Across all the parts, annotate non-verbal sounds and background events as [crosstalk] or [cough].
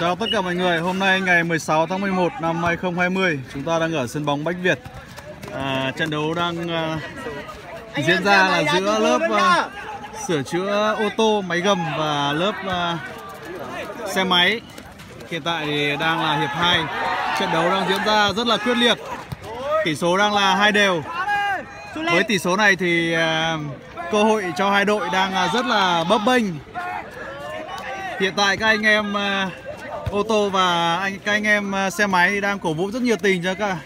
Chào tất cả mọi người, hôm nay ngày 16 tháng 11 năm 2020 Chúng ta đang ở sân bóng Bách Việt. À, Trận đấu đang uh, diễn ra là giữa lớp uh, sửa chữa ô tô, máy gầm và lớp uh, xe máy. Hiện tại thì đang là hiệp 2 Trận đấu đang diễn ra rất là quyết liệt. Tỷ số đang là hai đều. Với tỷ số này thì uh, cơ hội cho hai đội đang rất là bấp bênh. Hiện tại các anh em uh, ô tô và anh các anh em à, xe máy đang cổ vũ rất nhiệt tình cho các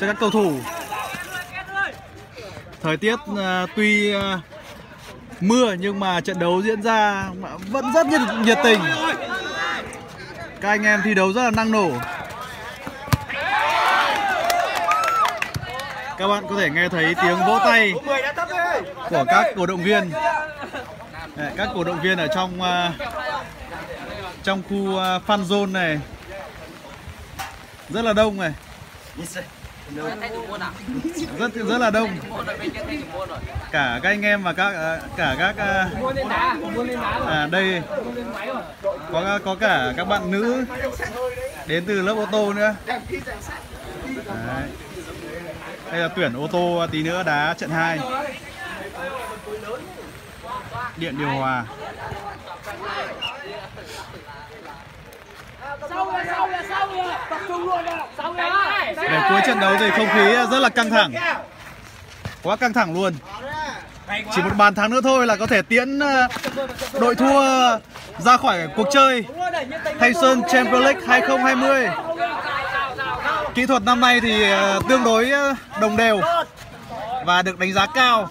cho các cầu thủ. Thời tiết uh, tuy uh, mưa nhưng mà trận đấu diễn ra vẫn rất nhiệt, nhiệt tình. Các anh em thi đấu rất là năng nổ. Các bạn có thể nghe thấy tiếng vỗ tay của các cổ động viên. Các cổ động viên ở trong uh, trong khu à, fan zone này. Rất là đông này. Rất rất là đông. Cả các anh em và các à, cả các à, à đây. Có có cả các bạn nữ đến từ lớp ô tô nữa. Đấy. đây là tuyển ô tô tí nữa đá trận 2 điện điều hòa. Để cuối trận đấu thì không khí rất là căng thẳng. Quá căng thẳng luôn. Chỉ một bàn thắng nữa thôi là có thể tiễn ờ, đội thua ra khỏi cuộc chơi. Thanh Xuân Champions League 2020 Kỹ thuật năm nay thì ờ, tương đối ờ, đồng đều và được đánh giá cao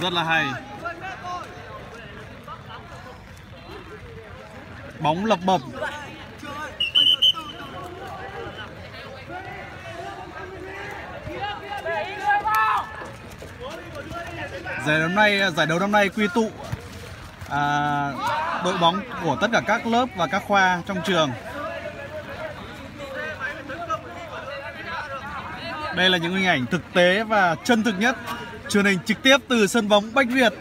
rất là hay. Bóng lập bập. Giải đấu năm nay giải đấu năm nay quy tụ à, đội bóng của tất cả các lớp và các khoa trong trường. Đây là những hình ảnh thực tế và chân thực nhất truyền hình trực tiếp từ sân bóng Bách Việt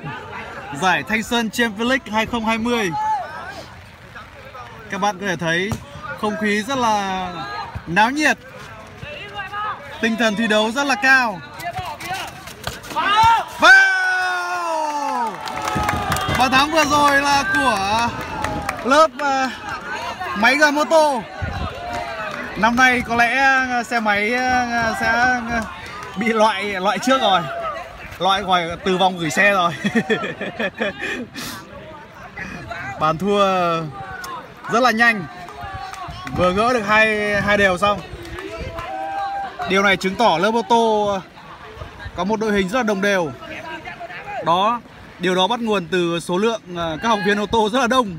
giải Thanh Xuân Champions League 2020 các bạn có thể thấy không khí rất là náo nhiệt tinh thần thi đấu rất là cao. Vào! Bàn thắng vừa rồi là của lớp uh, máy gà mô tô. Năm nay có lẽ à, xe máy à, sẽ bị loại loại trước rồi loại ngoài từ vòng gửi xe rồi. [laughs] Bàn thua rất là nhanh. Vừa gỡ được hai hai đều xong. Điều này chứng tỏ lớp ô tô có một đội hình rất là đồng đều. Đó điều đó bắt nguồn từ số lượng à, các học viên ô tô rất là đông.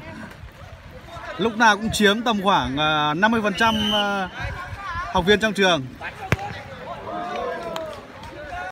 Lúc nào cũng chiếm tầm khoảng 50% à, à, học viên trong trường